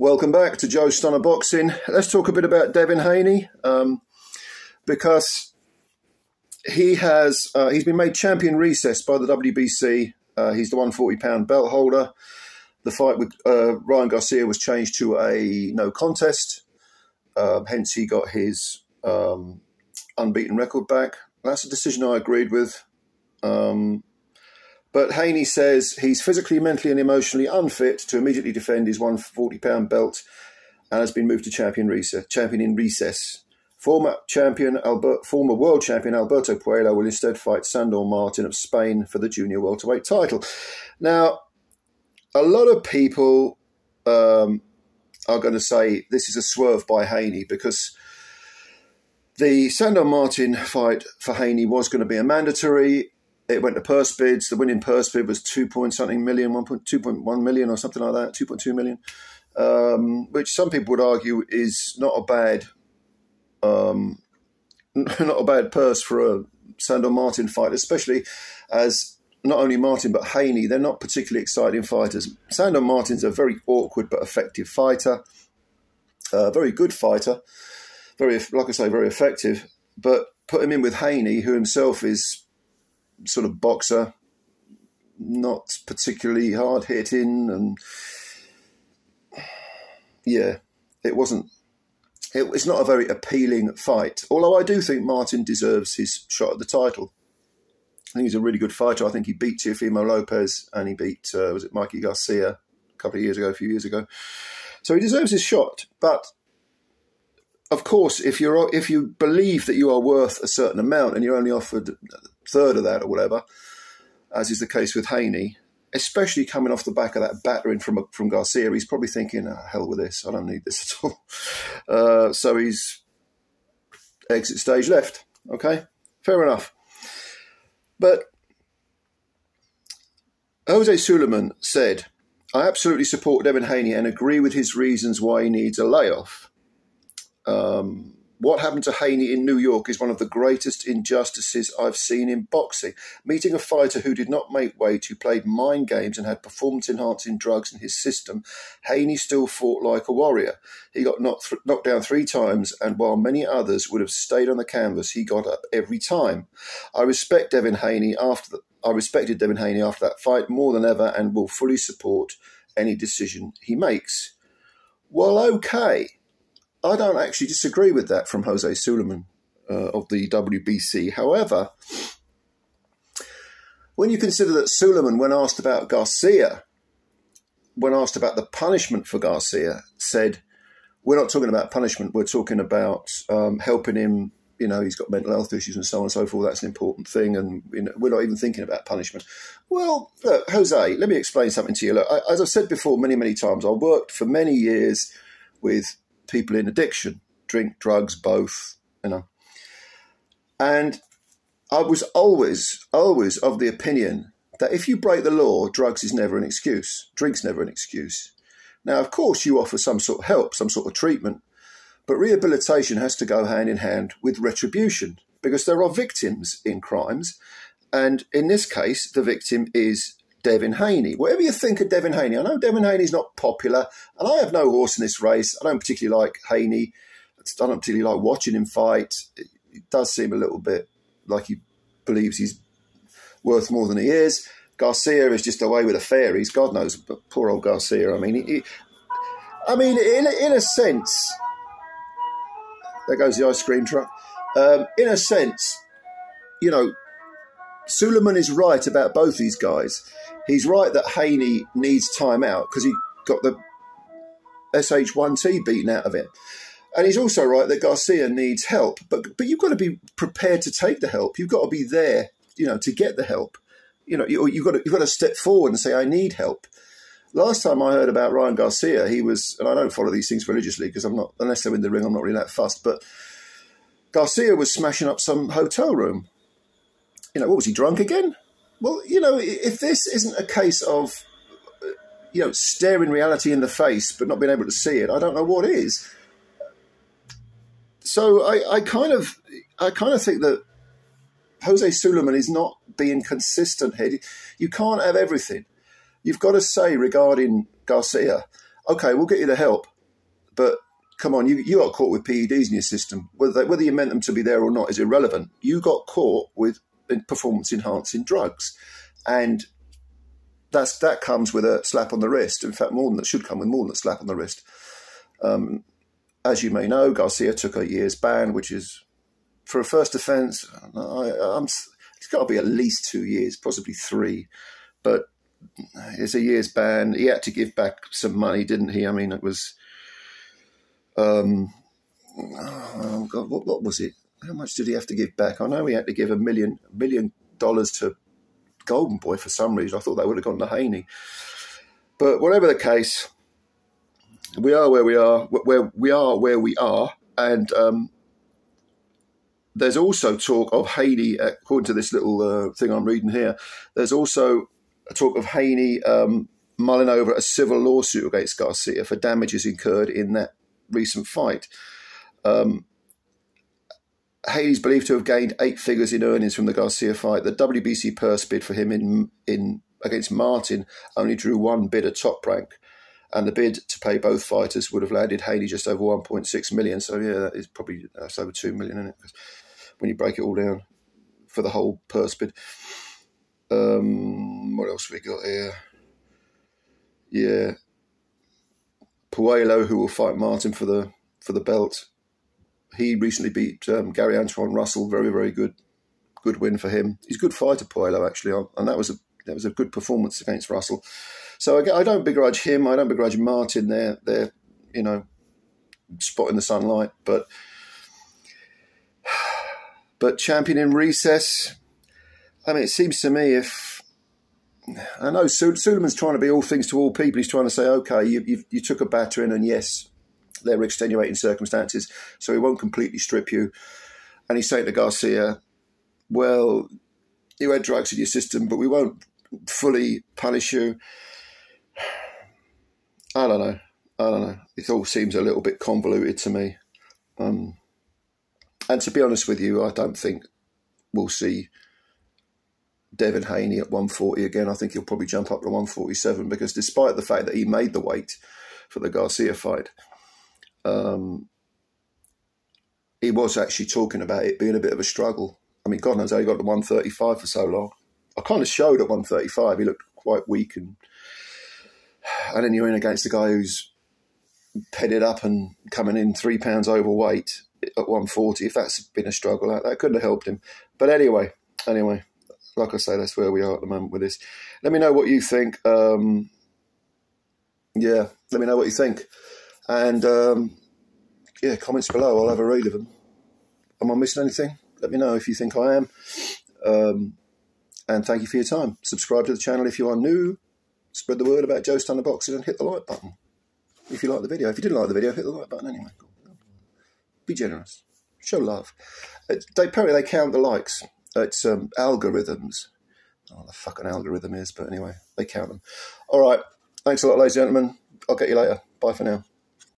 Welcome back to Joe Stunner Boxing. Let's talk a bit about Devin Haney um, because he has uh, he's been made champion recess by the WBC. Uh, he's the 140 pound belt holder. The fight with uh, Ryan Garcia was changed to a no contest. Uh, hence, he got his um, unbeaten record back. That's a decision I agreed with. Um, but Haney says he's physically, mentally, and emotionally unfit to immediately defend his 140 pound belt and has been moved to champion recess, champion in recess. Former champion former world champion Alberto Puello will instead fight Sandor Martin of Spain for the junior welterweight title. Now, a lot of people um, are going to say this is a swerve by Haney because the Sandor Martin fight for Haney was going to be a mandatory it went to purse bids. The winning purse bid was two point something million, one point two point one million or something like that, two point two million, um, which some people would argue is not a bad, um, not a bad purse for a Sandor Martin fight, especially as not only Martin but Haney, they're not particularly exciting fighters. Sandor Martin's a very awkward but effective fighter, a very good fighter, very like I say, very effective. But put him in with Haney, who himself is sort of boxer, not particularly hard hitting, and yeah, it wasn't. It, it's not a very appealing fight. Although I do think Martin deserves his shot at the title. I think he's a really good fighter. I think he beat Teofimo Lopez and he beat uh, was it Mikey Garcia a couple of years ago, a few years ago. So he deserves his shot. But of course, if you're if you believe that you are worth a certain amount and you're only offered a third of that or whatever, as is the case with Haney, especially coming off the back of that battering from from Garcia, he's probably thinking, oh, "Hell with this! I don't need this at all." Uh, so he's exit stage left. Okay, fair enough. But Jose Sulaiman said, "I absolutely support Devin Haney and agree with his reasons why he needs a layoff." Um, what happened to Haney in New York is one of the greatest injustices I've seen in boxing. Meeting a fighter who did not make weight, who played mind games and had performance enhancing drugs in his system, Haney still fought like a warrior. He got knocked, knocked down three times, and while many others would have stayed on the canvas, he got up every time. I respect Devin Haney after the, I respected Devin Haney after that fight more than ever and will fully support any decision he makes. Well, okay. I don't actually disagree with that from Jose Sulaiman uh, of the WBC. However, when you consider that Sulaiman, when asked about Garcia, when asked about the punishment for Garcia, said, We're not talking about punishment, we're talking about um, helping him. You know, he's got mental health issues and so on and so forth. That's an important thing. And you know, we're not even thinking about punishment. Well, look, Jose, let me explain something to you. Look, I, as I've said before many, many times, I worked for many years with people in addiction, drink, drugs, both, you know. And I was always, always of the opinion that if you break the law, drugs is never an excuse, drink's never an excuse. Now, of course, you offer some sort of help, some sort of treatment, but rehabilitation has to go hand in hand with retribution because there are victims in crimes. And in this case, the victim is Devin Haney. Whatever you think of Devin Haney, I know Devin Haney's not popular, and I have no horse in this race. I don't particularly like Haney. I don't particularly like watching him fight. It, does seem a little bit like he believes he's worth more than he is. Garcia is just away with the fairies. God knows, but poor old Garcia. I mean, he, he, I mean, in a, in a sense, there goes the ice cream truck. Um, in a sense, you know, Sulaiman is right about both these guys. He's right that Haney needs time out because he got the SH1T beaten out of him. And he's also right that Garcia needs help, but but you've got to be prepared to take the help. You've got to be there, you know, to get the help. You know, you, have got to you've got to step forward and say, "I need help." Last time I heard about Ryan Garcia, he was, and I don't follow these things religiously because I'm not, unless they're in the ring, I'm not really that fussed. But Garcia was smashing up some hotel room. You know, what was he drunk again? Well, you know, if this isn't a case of, you know, staring reality in the face but not being able to see it, I don't know what is. So I, I kind of, I kind of think that Jose Sulaiman is not being consistent here. You can't have everything. You've got to say regarding Garcia, okay, we'll get you the help, but come on, you, you got caught with PEDs in your system. Whether, they, whether you meant them to be there or not is irrelevant. You got caught with performance enhancing drugs. And that's that comes with a slap on the wrist. In fact, more than that should come with more than a slap on the wrist. Um, as you may know, Garcia took a year's ban, which is for a first offence. it's got to be at least two years, possibly three, but it's a year's ban. He had to give back some money, didn't he? I mean, it was. Um, oh God, what, what was it? How much did he have to give back? I know he had to give a million million dollars to Golden Boy for some reason. I thought that would have gone to Haney. But whatever the case, we are where we are, where we are where we are, and um, there's also talk of Haney, according to this little uh, thing I'm reading here. There's also a talk of Haney um, mulling over a civil lawsuit against Garcia for damages incurred in that recent fight. Um, Haney's believed to have gained eight figures in earnings from the Garcia fight. The WBC purse bid for him in in against Martin only drew one bid at top rank, and the bid to pay both fighters would have landed Haney just over 1.6 million. So yeah, that is probably that's over two million in it when you break it all down for the whole purse bid. Um, what else we got here? Yeah, Puello, who will fight Martin for the for the belt he recently beat um, Gary Antuanne Russell. Very, very good, good win for him. He's a good fighter, Puello, actually, and that was a that was a good performance against Russell. So I, I don't begrudge him. I don't begrudge Martin. Their their you know spot in the sunlight, but but champion in recess. I mean, it seems to me if I know Sulaiman's trying to be all things to all people. He's trying to say, okay, you you, you took a battering, and yes, there are extenuating circumstances, so he won't completely strip you. And he's saying to Garcia, well, you had drugs in your system, but we won't fully punish you. I don't know. I don't know. It all seems a little bit convoluted to me. Um, and to be honest with you, I don't think we'll see Devin Haney at 140 again. I think he'll probably jump up to 147 because despite the fact that he made the weight for the Garcia fight, um, he was actually talking about it being a bit of a struggle. I mean, God knows how he got to 135 for so long. I kind of showed at 135. He looked quite weak, and and then you're in against a guy who's headed up and coming in three pounds overweight at 140. If that's been a struggle, that, that couldn't have helped him. But anyway, anyway, like I say, that's where we are at the moment with this. Let me know what you think. Um, yeah, let me know what you think. And um, yeah, comments below. I'll have a read of them. Am I missing anything? Let me know if you think I am. Um, and thank you for your time. Subscribe to the channel if you are new. Spread the word about Joe Stunner Boxing and hit the like button if you like the video. If you didn't like the video, hit the like button anyway. Be generous. Show love. Uh, they apparently they count the likes. It's um, algorithms. Oh, the fucking algorithm is, but anyway, they count them. All right. Thanks a lot, ladies and gentlemen. I'll get you later. Bye for now.